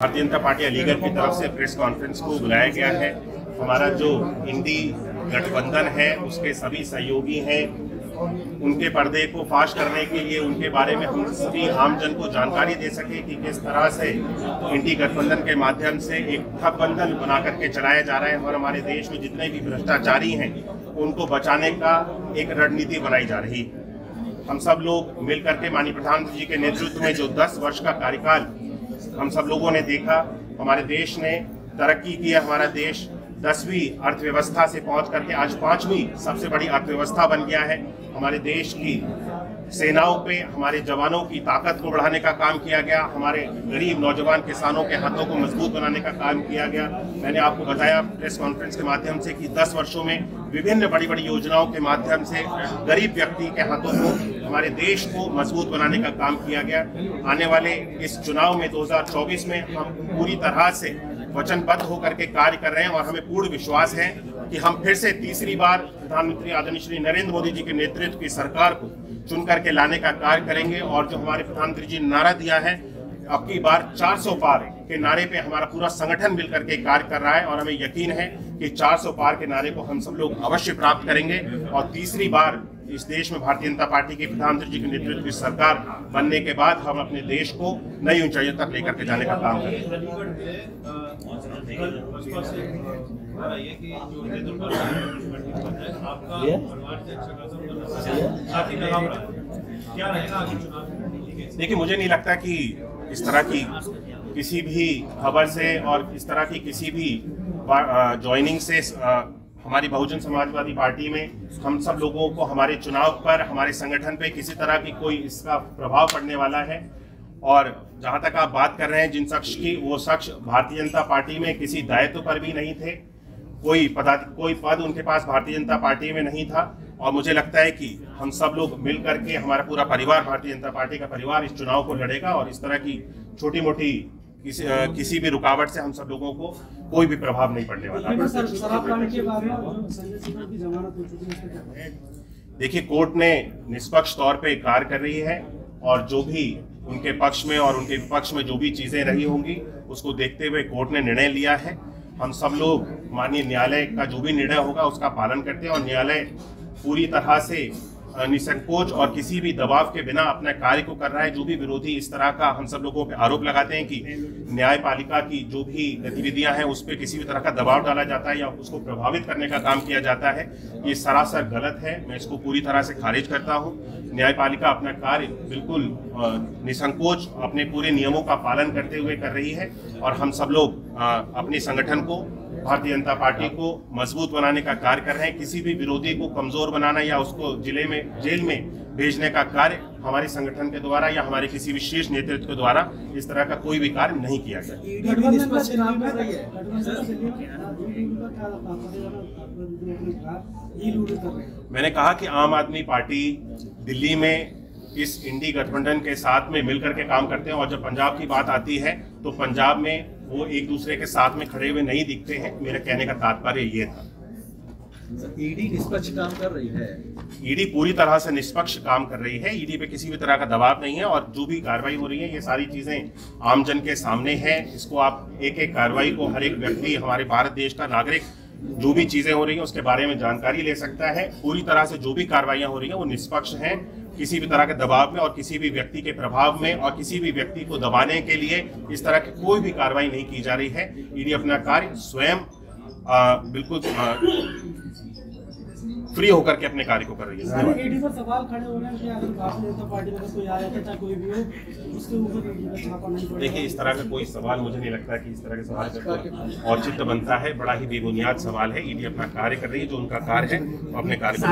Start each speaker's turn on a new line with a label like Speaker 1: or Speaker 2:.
Speaker 1: Bharatiya Janata party Aligarh की तरफ़ से प्रेस कॉन्फ्रेंस को बुलाया गया है। हमारा जो इंडी गठबंधन है, उसके सभी सहयोगी हैं। उनके पर्दे को फाश करने के लिए, उनके बारे में हम सभी आमजन को जानकारी दे सके कि किस तरह से इंडी गठबंधन के माध्यम से एक ठग बंधन बना करके चलाया जा रहा है और हमारे देश में जितने भी भ्रष्टाचारी हैं, उनको बचाने का एक रणनीति बनाई जा रही। है हम सब लोग मिलकर के माननीय प्रधानमंत्री जी के नेतृत्व में जो 10 वर्ष का कार्यकाल हम सब लोगों ने देखा, हमारे देश ने तरक्की की है, हमारा देश दसवीं अर्थव्यवस्था से पहुँच करके आज पांचवी सबसे बड़ी अर्थव्यवस्था बन गया है। हमारे देश की सेनाओं पे, हमारे जवानों की ताकत को बढ़ाने का काम किया गया, हमारे गरीब नौजवान किसानों के हाथों को मज़बूत बनाने का काम किया गया। मैंने आपको बताया प्रेस कॉन्फ्रेंस के माध्यम से कि 10 वर्षों में विभिन्न बड़ी बड़ी योजनाओं के माध्यम से गरीब व्यक्ति के हाथों को, हमारे देश को मज़बूत बनाने का काम किया गया। आने वाले इस चुनाव में 2024 में हम पूरी तरह से वचनबद्ध होकर के कार्य कर रहे हैं और हमें पूर्ण विश्वास है कि हम फिर से तीसरी बार प्रधानमंत्री आदरणीय श्री नरेंद्र मोदी जी के नेतृत्व की सरकार को चुन करके लाने का कार्य करेंगे और जो हमारे प्रधानमंत्री जी ने नारा दिया है, अब की बार 400 पार के नारे पे हमारा पूरा संगठन मिलकर के कार्य कर रहा है और हमें यकीन है कि 400 पार के नारे को हम सब लोग अवश्य प्राप्त करेंगे और तीसरी बार इस देश में भारतीय जनता पार्टी के प्रधानमंत्री जी के नेतृत्व की सरकार बनने के बाद हम अपने देश को नई ऊंचाइयों तक लेकर के जाने का काम करें देखिए, मुझे नहीं लगता कि इस तरह की किसी भी खबर से और इस तरह की किसी भी ज्वाइनिंग से हमारी बहुजन समाजवादी पार्टी में हम सब लोगों को हमारे चुनाव पर, हमारे संगठन पे किसी तरह की कोई इसका प्रभाव पड़ने वाला है। और जहाँ तक आप बात कर रहे हैं, जिन शख्स की, वो शख्स भारतीय जनता पार्टी में किसी दायित्व पर भी नहीं थे। कोई पदा, कोई पद उनके पास भारतीय जनता पार्टी में नहीं था। और मुझे लगता है कि हम सब लोग मिल करके हमारा पूरा परिवार भारतीय जनता पार्टी का परिवार इस चुनाव को लड़ेगा और इस तरह की छोटी मोटी किसी, किसी भी रुकावट से हम सब लोगों को कोई भी प्रभाव नहीं पड़ने वाला। देखिए कोर्ट ने निष्पक्ष तौर पे कार्य कर रही है और जो भी उनके पक्ष में और उनके विपक्ष में जो भी चीज़ें रही होंगी उसको देखते हुए कोर्ट ने निर्णय लिया है। हम सब लोग माननीय न्यायालय का जो भी निर्णय होगा उसका पालन करते हैं और न्यायालय पूरी तरह से निसंकोच और किसी भी दबाव के बिना अपने कार्य को कर रहा है, जो भी विरोधी इस तरह का हम सब लोगों पे आरोप लगाते हैं कि न्यायपालिका की जो भी गतिविधियाँ हैं, उस पर किसी भी तरह का दबाव डाला जाता है या उसको प्रभावित करने का काम किया जाता है, ये सरासर गलत है। मैं इसको पूरी तरह से खारिज करता हूँ। न्यायपालिका अपना कार्य बिल्कुल निसंकोच अपने पूरे नियमों का पालन करते हुए कर रही है और हम सब लोग अपने संगठन को भारतीय जनता पार्टी को मज़बूत बनाने का कार्य कर रहे हैं। किसी भी विरोधी को कमज़ोर बनाना या उसको ज़िले में जेल में भेजने का कार्य हमारे संगठन के द्वारा या हमारे किसी विशेष नेतृत्व के द्वारा इस तरह का कोई भी कार्य नहीं किया गया। मैंने कहा कि आम आदमी पार्टी दिल्ली में इस इंडी गठबंधन के साथ में मिलकर के काम करते हैं और जब पंजाब की बात आती है तो पंजाब में वो एक दूसरे के साथ में खड़े हुए नहीं दिखते हैं। मेरे कहने का तात्पर्य ये था।
Speaker 2: ईडी निष्पक्ष काम कर रही है।
Speaker 1: ईडी पूरी तरह से निष्पक्ष काम कर रही है। ईडी पे किसी भी तरह का दबाव नहीं है और जो भी कार्रवाई हो रही है ये सारी चीज़ें आमजन के सामने है। इसको आप एक एक कार्रवाई को हर एक व्यक्ति हमारे भारत देश का नागरिक जो भी चीज़ें हो रही है उसके बारे में जानकारी ले सकता है। पूरी तरह से जो भी कार्रवाइयाँ हो रही है वो निष्पक्ष हैं। किसी भी तरह के दबाव में और किसी भी व्यक्ति के प्रभाव में और किसी भी व्यक्ति को दबाने के लिए इस तरह की कोई भी कार्रवाई नहीं की जा रही है। ईडी अपना कार्य स्वयं आ, बिल्कुल आ, फ्री होकर के अपने कार्य को कर रही है।
Speaker 3: ईडी पर सवाल खड़े हो रहे हैं कि अगर भारतीय जनता पार्टी में कोई आया था चाहे कोई भी हो उसके ऊपर छापा नहीं पड़ेगा।
Speaker 1: देखिए इस तरह का कोई सवाल मुझे नहीं लगता कि इस तरह के सवाल का औचित्य बनता है। बड़ा ही बेबुनियाद सवाल है। ईडी अपना कार्य कर रही है जो उनका कार्य है वो अपने कार्य को